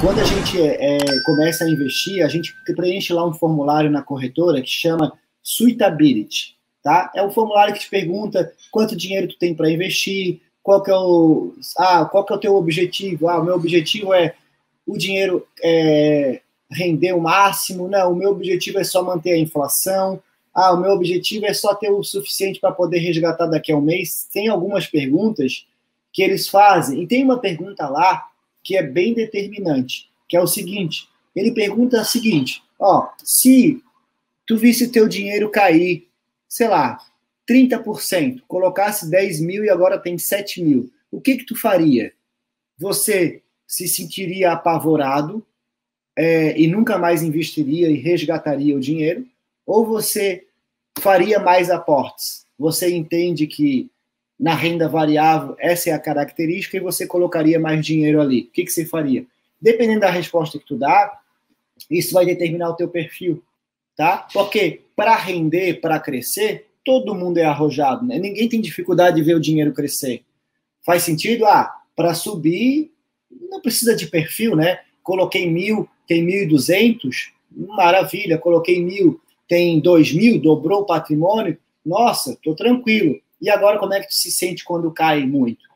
quando a gente é, começa a investir, a gente preenche lá um formulário na corretora que chama Suitability, tá? É um formulário que te pergunta quanto dinheiro tu tem para investir, qual que é o ah, qual que é o teu objetivo? Ah, o meu objetivo é o dinheiro é, render o máximo. Não, o meu objetivo é só manter a inflação. Ah, o meu objetivo é só ter o suficiente para poder resgatar daqui a um mês. Tem algumas perguntas que eles fazem. E tem uma pergunta lá que é bem determinante, que é o seguinte: ele pergunta o seguinte: ó, se tu visse teu dinheiro cair, sei lá, 30%, colocasse 10 mil e agora tem 7 mil, o que que tu faria? Você se sentiria apavorado é, e nunca mais investiria e resgataria o dinheiro? Ou você faria mais aportes? Você entende que na renda variável, essa é a característica, e você colocaria mais dinheiro ali. O que, que você faria? Dependendo da resposta que tu dá, isso vai determinar o teu perfil, tá? Porque para render, para crescer, todo mundo é arrojado, né? Ninguém tem dificuldade de ver o dinheiro crescer. Faz sentido? Ah, para subir, não precisa de perfil, né? Coloquei mil, tem mil e duzentos, maravilha. Coloquei mil, tem dois mil, dobrou o patrimônio, nossa, tô tranquilo e agora como é que tu se sente quando cai muito?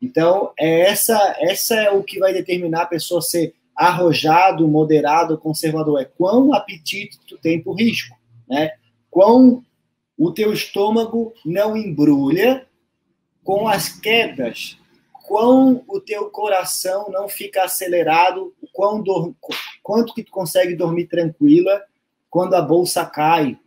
Então, é essa, essa é o que vai determinar a pessoa ser arrojado, moderado, conservador. É quão apetite tu tem por risco, né? Quão o teu estômago não embrulha com as quedas, quão o teu coração não fica acelerado, quão quanto que tu consegue dormir tranquila quando a bolsa cai,